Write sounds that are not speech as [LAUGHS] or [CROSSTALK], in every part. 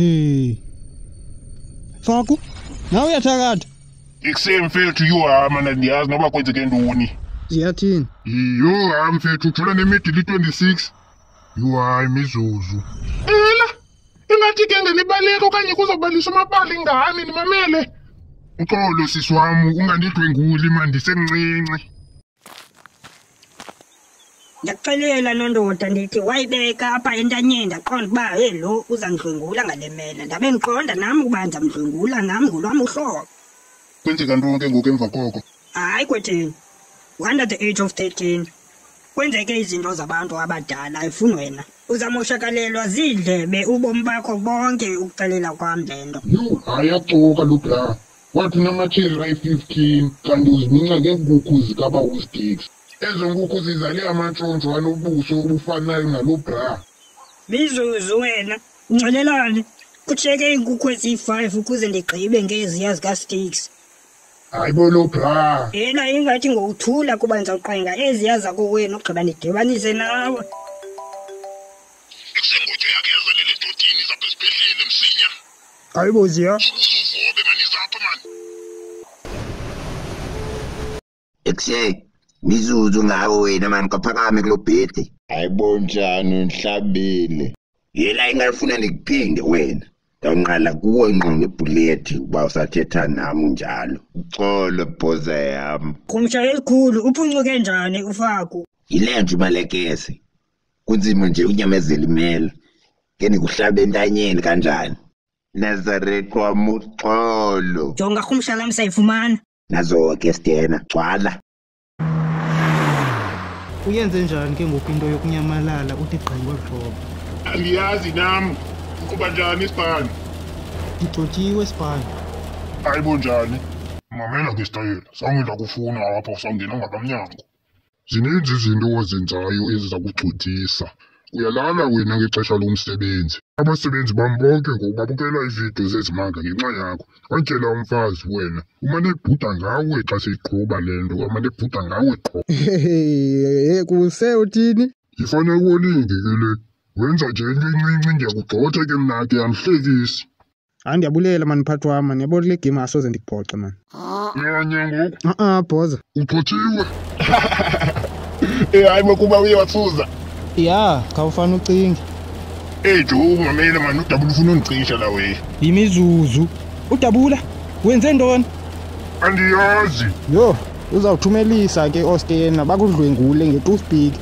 Hey. Faku, nawe uyathakatha. Ikuseni mfethu yo hama ndiyazi noba kwenzeke ntoni. Ziyathini? Yo hayi mfethu ujula nemidili 26. Yo hayi mizuzu. Ela ingathi ke ngelibaleka okanye kuzobaliswa amabali ngani nimamele. Uxolo sisi wami ungandidwenguli manje ndisemncinci. ndiyakuxelela nondoda ndithi wayibeka apha entanyeni ndaqonda uba hey lo uzandidlwengula ngale mele ndabe ndiqonda nam ukuba ndizamdlwengula nam ngolwam uhlobo Kwenzeka ntoni ke ngoku emva koko? hayi kwetheni under the age of thirteen kwenzeke izinto zabantu abadala ayifuni wena uzamoshakalelwa ziindlebe ubomi bakho bonke ukuxelela kwam le nto Yo hayi axoka lo bra. Wathi unamatsheri ayi-15 kanti uziminca ngeenkukhu zikaba usticks. Ezo nkukhu zizale amantshontsho anobuso obufanayo nalo bra. mizuzu wena unxelelane kutsheke iinkukhu eziyi-five ukuze ndigqibe ngeziya zikasticks Hayi bo lo bra. yena ingathi ngowuthula kuba ndizawuqenga eziya zakowenu ogqiba ndidibanise nawe Ekusengotho yakhe yazalele edotini zapha esibhedlele msinya. hayi boziya Uzuvobe mani zapha mani. Ekushe mizuzu ngawe wena mani kaphakame kulo bhedi. Ayibonjani unhlabile. Yela ingalifuna ndikuphinde wena. Ndawunqala kuwe ngqo ngebhuleti uba usathetha nami njalo. Uxolo bhoza yami. khumsha elikhulu uphuncuke njani ufaku Yile nje imalekese. Kunzima nje unyamezela imela. Ke ndikuhlabe entanyeni kanjani? Nazareth wami uxolo. jonga rhumsha lam sayifumana Nazo ke Stena, gcwala. Uyenze njani ke ngoku into yokunyamalala uthi gqi ngolu hlobo? Andiyazi nam. Uqhuba njani isibhani? Ngigxothiwe sibhani. Hayibo njani? Mamela ke sitayela. Sangidla kufuna apha sangena ngalamnyango. Zininzi izinto ozenzayo eziza kugxuthisa. Uyalala wena ngexesha lomsebenzi. Abasebenzi bam bonke ngoku babukela iividiyo zezimanga ngenxa yakho. Watyela umfazi wena. Umane ebhuda ngawe xa seyiqhuba le nto. amane ebhuda ngawe qho. Hey, kuse uthini? Ifane uwolinge ke le. Wenza nje into encinci ndiyakugxotha ke mna ke andihlekisi. Hayi ndiyabulela mani mphathi wam mani yabo le game asoze ndikuphoxe mani. Nyanye ngoku. Ah bhoza. Uxhothiwe. [LAUGHS] Eh hayi makuba uye watsuza. Ya, khawufana ucinge. Eh Jo mamela mani udabula ufuna undicisha la we. Yimizuzu. Udabula. Wenze ntoni? Andiyazi. Yo, uzawuthumelisa ke Ostena bakudlwengule ngetoothpick.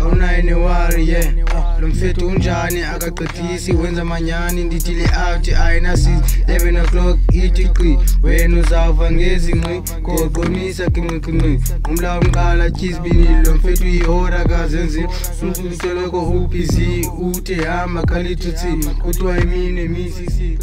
awunayo newari ye lo mfethu unjani? Akagqithisi wenza manyani. Ndithi le out ayinasizi 11 o'clock ithi qi wena uzawuva ngezingqi koqonisa qinqiqinqi umla womqala tyizibinile lo mfethu uyihora kazenzi umsoloko ubhizi uthe hamba khalithuthi kuthiwa imini emisisi